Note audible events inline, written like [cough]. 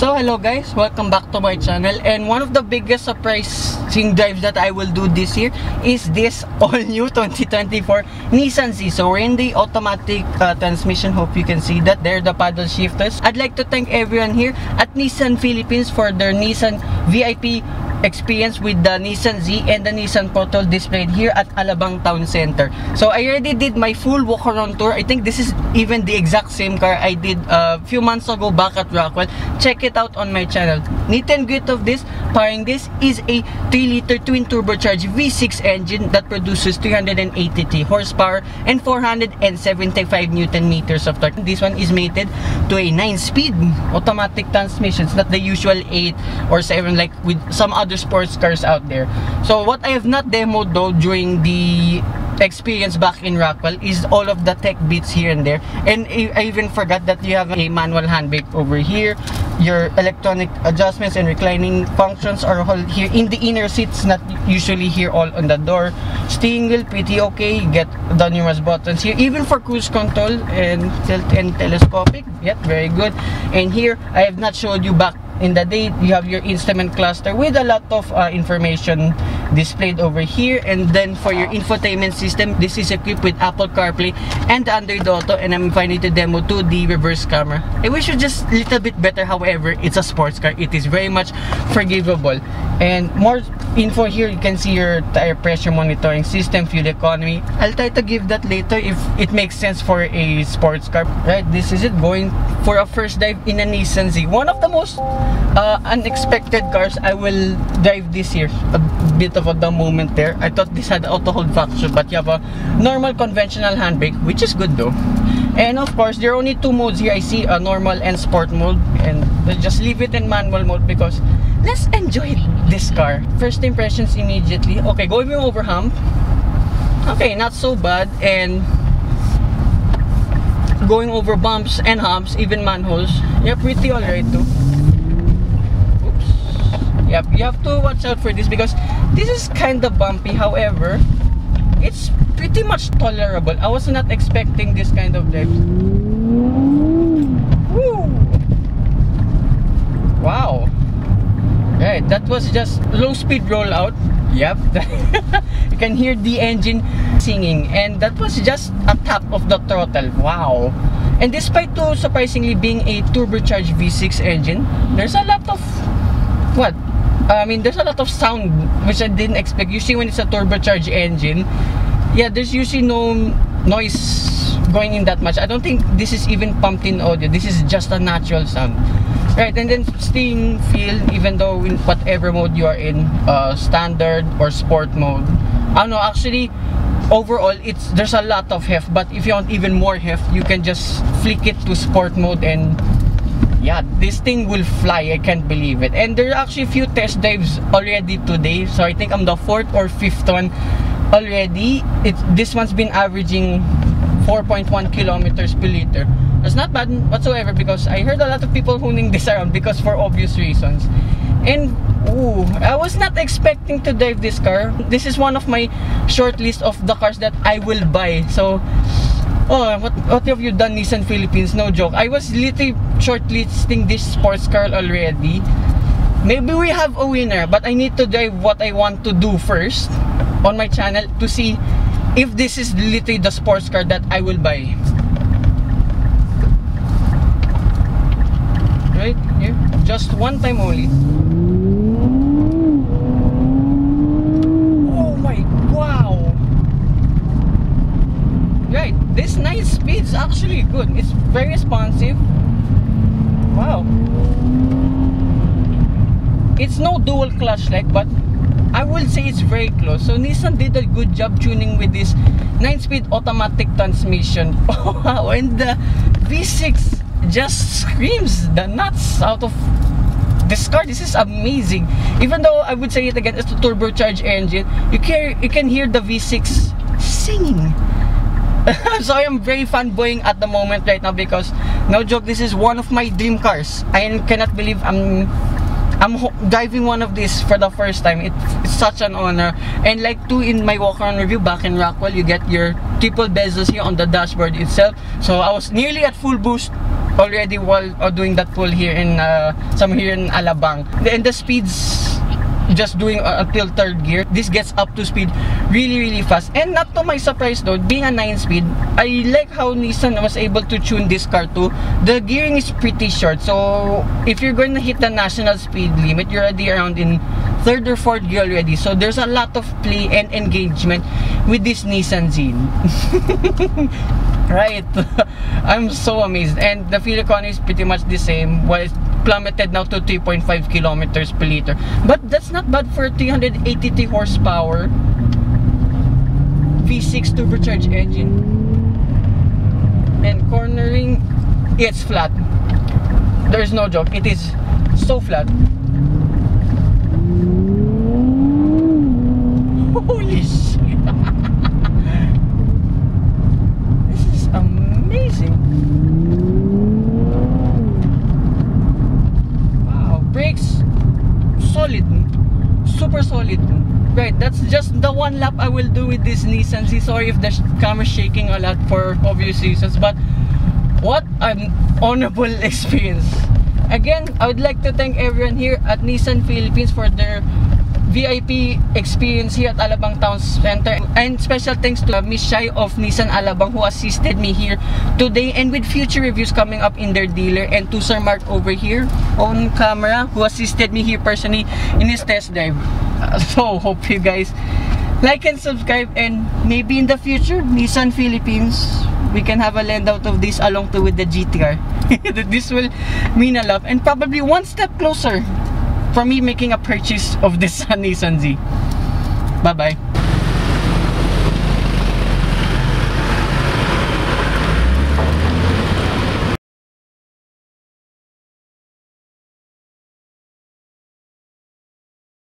So hello guys, welcome back to my channel and one of the biggest surprising drives that I will do this year is this all new 2024 Nissan Z. So we're in the automatic uh, transmission, hope you can see that. They're the paddle shifters. I'd like to thank everyone here at Nissan Philippines for their Nissan VIP experience with the Nissan Z and the Nissan Patrol displayed here at Alabang Town Center. So I already did my full walk around tour. I think this is even the exact same car I did a few months ago back at Rockwell. Check it out on my channel. Neat and grit of this, powering this is a 3-liter twin turbocharged V6 engine that produces 383 horsepower and 475 newton meters of torque. This one is mated to a 9-speed automatic transmission. It's not the usual 8 or 7 like with some other sports cars out there. So what I have not demoed though during the experience back in Rockwell is all of the tech bits here and there. And I even forgot that you have a manual handbrake over here. Your electronic adjustments and reclining functions are all here in the inner seats, not usually here all on the door. Steering wheel, pretty okay. You get the numerous buttons here, even for cruise control and tilt and telescopic. Yep, very good. And here, I have not showed you back in the day you have your instrument cluster with a lot of uh, information displayed over here. And then for your infotainment system this is equipped with Apple CarPlay and Android Auto. And I'm finally to demo to the reverse camera. I wish it just a little bit better. However it's a sports car. It is very much forgivable. And more info here you can see your tire pressure monitoring system fuel economy. I'll try to give that later if it makes sense for a sports car. Right this is it. Going for a first dive in a Nissan Z. One of the most uh, unexpected cars I will drive this year. A bit of a dumb moment there. I thought this had auto hold function but you have a normal conventional handbrake which is good though. And of course there are only two modes here. I see a normal and sport mode and just leave it in manual mode because let's enjoy this car. First impressions immediately. Okay going over hump. Okay not so bad and going over bumps and humps even manholes yeah pretty alright too Oops. Yep, you have to watch out for this because this is kind of bumpy. However, it's pretty much tolerable. I was not expecting this kind of drive. Woo! Wow. Right, that was just low speed rollout. Yep. [laughs] you can hear the engine singing and that was just a tap of the throttle. Wow. And despite to surprisingly being a turbocharged V6 engine, there's a lot of what I mean, there's a lot of sound which I didn't expect. Usually when it's a turbocharged engine, yeah, there's usually no noise going in that much. I don't think this is even pumped in audio. This is just a natural sound. Right, and then steering feel, even though in whatever mode you are in, uh, standard or sport mode. I know, actually, overall, it's there's a lot of heft, but if you want even more heft, you can just flick it to sport mode and yeah this thing will fly i can't believe it and there are actually a few test drives already today so i think i'm the fourth or fifth one already it this one's been averaging 4.1 kilometers per liter that's not bad whatsoever because i heard a lot of people hooning this around because for obvious reasons and ooh, I was not expecting to drive this car. This is one of my short list of the cars that I will buy. So Oh, what, what have you done Nissan Philippines? No joke. I was literally shortlisting this sports car already. Maybe we have a winner, but I need to drive what I want to do first on my channel to see if this is literally the sports car that I will buy. Right here, just one time only. Oh my, wow! Right, this 9 speed is actually good. It's very responsive. Wow. It's no dual clutch like but I will say it's very close. So Nissan did a good job tuning with this 9 speed automatic transmission. [laughs] Wow and the V6 just screams the nuts out of this car. This is amazing. Even though I would say it again it's a turbocharged engine. You can you can hear the V6 singing. So I am very fanboying at the moment right now because no joke this is one of my dream cars. I cannot believe I'm I'm driving one of these for the first time. It, it's such an honor. And like two in my walk around review back in Rockwell you get your triple bezels here on the dashboard itself. So I was nearly at full boost already while uh, doing that pull here in uh, some here in Alabang. And the speeds just doing uh, until third gear. This gets up to speed really really fast. And not to my surprise though being a 9 speed I like how Nissan was able to tune this car too. The gearing is pretty short. So if you're going to hit the national speed limit you're already around in third or fourth gear already. So there's a lot of play and engagement with this Nissan Zine [laughs] right. [laughs] I'm so amazed. And the fuel economy is pretty much the same. Well it's plummeted now to 3.5 kilometers per liter. But that's not bad for 383 horsepower. V6 turbocharged engine. And cornering it's flat. There's no joke. It is so flat holy shit this is amazing wow brakes solid super solid right that's just the one lap I will do with this Nissan Z sorry if the camera shaking a lot for obvious reasons but what an honorable [laughs] experience again I would like to thank everyone here at Nissan Philippines for their VIP experience here at Alabang Town Center. And special thanks to Miss Shai of Nissan Alabang who assisted me here today and with future reviews coming up in their dealer. And to Sir Mark over here on camera who assisted me here personally in his test drive. [laughs] So hope you guys like and subscribe and maybe in the future Nissan Philippines we can have a lend out of this along to with the GTR. [laughs] this will mean a lot and probably one step closer for me making a purchase of this [laughs] Nissan Z. Bye-bye.